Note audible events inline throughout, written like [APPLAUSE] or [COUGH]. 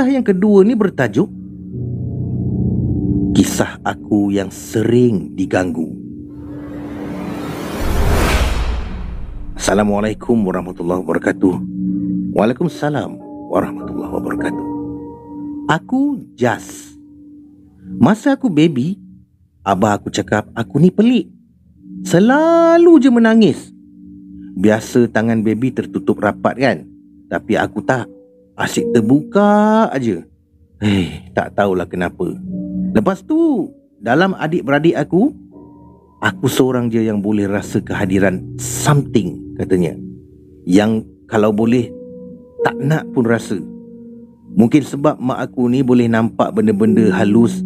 kisah yang kedua ni bertajuk Kisah aku yang sering diganggu. Assalamualaikum warahmatullahi wabarakatuh. Waalaikumsalam warahmatullahi wabarakatuh. Aku Jas. Masa aku baby, abah aku cakap aku ni pelik. Selalu je menangis. Biasa tangan baby tertutup rapat kan? Tapi aku tak. Asyik terbuka aja. Eh, tak tahulah kenapa. Lepas tu, dalam adik-beradik aku, aku seorang je yang boleh rasa kehadiran something katanya. Yang kalau boleh, tak nak pun rasa. Mungkin sebab mak aku ni boleh nampak benda-benda halus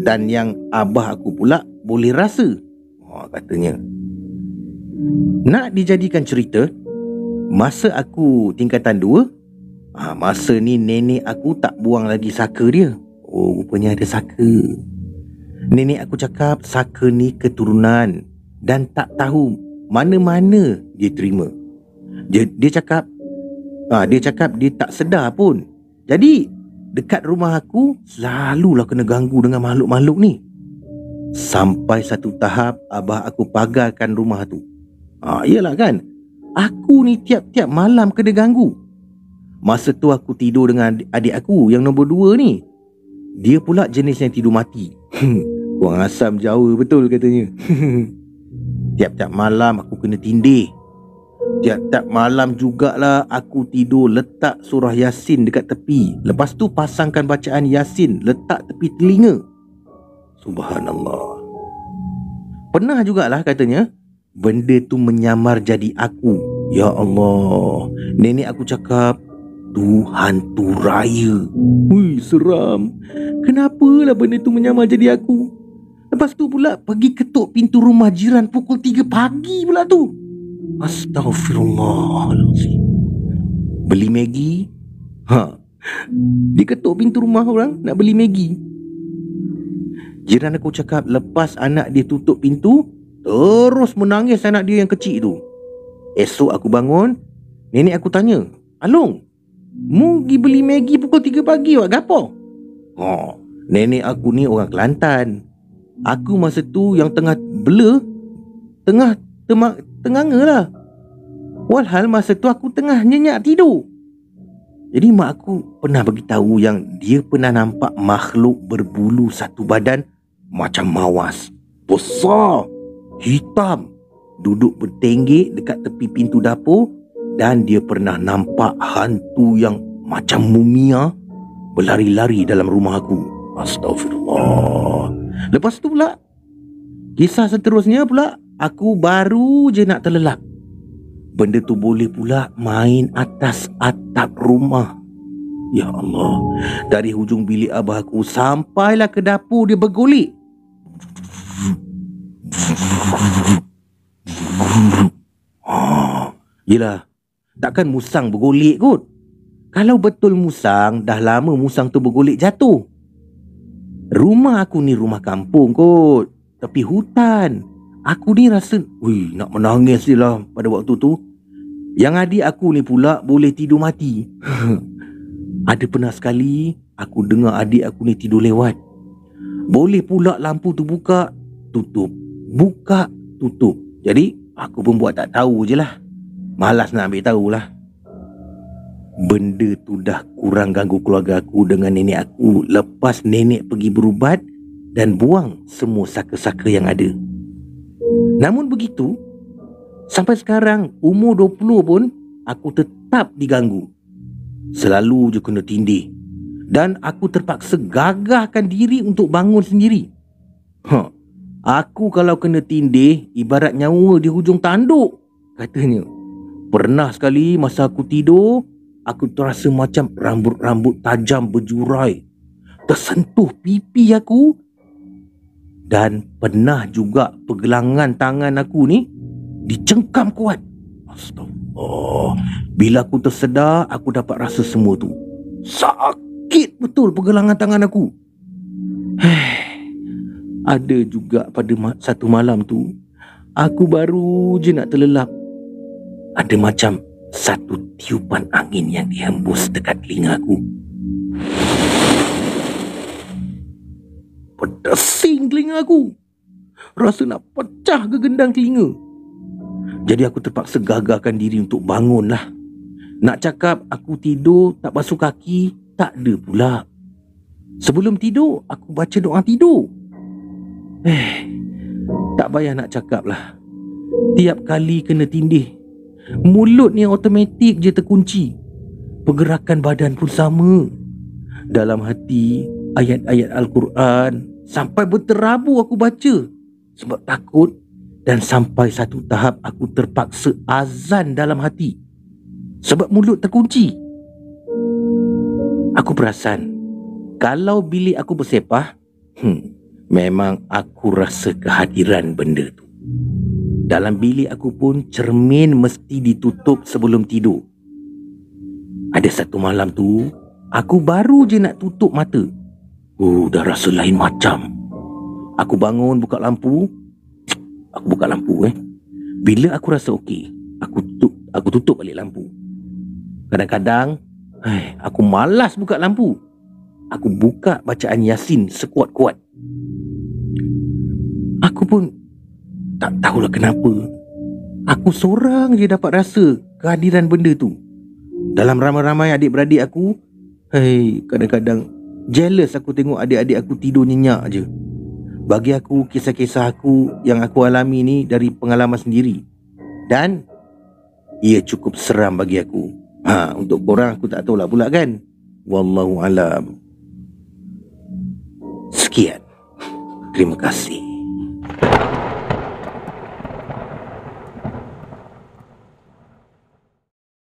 dan yang abah aku pula boleh rasa. Oh, katanya. Nak dijadikan cerita, masa aku tingkatan dua, ha, masa ni nenek aku tak buang lagi saka dia. Oh, rupanya ada saka. Nenek aku cakap saka ni keturunan dan tak tahu mana-mana dia terima. Dia, dia cakap, ah, dia cakap dia tak sedar pun. Jadi, dekat rumah aku selalulah kena ganggu dengan makhluk-makhluk ni. Sampai satu tahap abah aku pagarkan rumah tu. Ah, iyalah kan? Aku ni tiap-tiap malam kena ganggu. Masa tu aku tidur dengan adik aku yang nombor dua ni. Dia pula jenis yang tidur mati. [LAUGHS] Kuang asam Jawa betul katanya. [LAUGHS] Tiap-tiap malam aku kena tindih. Tiap-tiap malam jugalah aku tidur letak surah Yasin dekat tepi. Lepas tu pasangkan bacaan Yasin letak tepi telinga. Subhanallah. Pernah jugalah katanya benda tu menyamar jadi aku. Ya Allah. Nenek aku cakap tu hantu raya. Hui, seram. Kenapalah benda tu menyamar jadi aku? Lepas tu pula pergi ketuk pintu rumah jiran pukul 3 pagi pula tu. Astaghfirullahaladzim. Beli Maggi? Ha. Dia ketuk pintu rumah orang nak beli Maggi. Jiran aku cakap lepas anak dia tutup pintu, terus menangis anak dia yang kecil tu. Esok aku bangun, nenek aku tanya, Alung, Mu pergi beli Maggi pukul 3 pagi buat gapo? Oh, nenek aku ni orang Kelantan. Aku masa tu yang tengah bela, tengah temak tenganga lah. Walhal masa tu aku tengah nyenyak tidur. Jadi mak aku pernah bagi tahu yang dia pernah nampak makhluk berbulu satu badan macam mawas. Besar, hitam, duduk bertenggek dekat tepi pintu dapur dan dia pernah nampak hantu yang macam mumia berlari-lari dalam rumah aku. Astagfirullah. Lepas tu pula, kisah seterusnya pula, aku baru je nak terlelap. Benda tu boleh pula main atas atap rumah. Ya Allah, dari hujung bilik abah aku sampailah ke dapur dia bergolek. Ah, yelah, Takkan musang bergolek kot. Kalau betul musang, dah lama musang tu bergolek jatuh. Rumah aku ni rumah kampung kot. Tapi hutan. Aku ni rasa, wih nak menangis je lah pada waktu tu. Yang adik aku ni pula boleh tidur mati. [LAUGHS] Ada pernah sekali, aku dengar adik aku ni tidur lewat. Boleh pula lampu tu buka, tutup. Buka, tutup. Jadi, aku pun buat tak tahu je lah. Malas nak ambil tahulah. Benda tu dah kurang ganggu keluarga aku dengan nenek aku lepas nenek pergi berubat dan buang semua saka-saka yang ada. Namun begitu, sampai sekarang umur 20 pun aku tetap diganggu. Selalu je kena tindih. Dan aku terpaksa gagahkan diri untuk bangun sendiri. Ha, aku kalau kena tindih ibarat nyawa di hujung tanduk, katanya. Pernah sekali masa aku tidur, aku terasa macam rambut-rambut tajam berjurai. Tersentuh pipi aku. Dan pernah juga pergelangan tangan aku ni dicengkam kuat. Astagfirullah. Bila aku tersedar, aku dapat rasa semua tu. Sakit betul pergelangan tangan aku. [SIGHS] Ada juga pada satu malam tu, aku baru je nak terlelap ada macam satu tiupan angin yang dihembus dekat telinga aku. pedasing telinga aku. Rasa nak pecah ke gendang telinga. Jadi aku terpaksa gagalkan diri untuk bangun lah. Nak cakap aku tidur tak basuh kaki, tak ada pula. Sebelum tidur, aku baca doa tidur. Eh, tak payah nak cakap lah. Tiap kali kena tindih, mulut ni automatik je terkunci. Pergerakan badan pun sama. Dalam hati, ayat-ayat Al-Quran sampai berterabu aku baca. Sebab takut dan sampai satu tahap aku terpaksa azan dalam hati. Sebab mulut terkunci. Aku perasan kalau bilik aku bersepah, hmm, memang aku rasa kehadiran benda tu. Dalam bilik aku pun cermin mesti ditutup sebelum tidur. Ada satu malam tu, aku baru je nak tutup mata. Oh, dah rasa lain macam. Aku bangun buka lampu. Aku buka lampu eh. Bila aku rasa okey, aku tutup aku tutup balik lampu. Kadang-kadang, eh, aku malas buka lampu aku buka bacaan Yasin sekuat-kuat. Aku pun tak tahulah kenapa. Aku seorang je dapat rasa kehadiran benda tu. Dalam ramai-ramai adik-beradik aku, hei, kadang-kadang jealous aku tengok adik-adik aku tidur nyenyak je. Bagi aku, kisah-kisah aku yang aku alami ni dari pengalaman sendiri. Dan ia cukup seram bagi aku. Ha, untuk korang aku tak tahulah pula kan. Wallahu alam. Sekian. Terima kasih.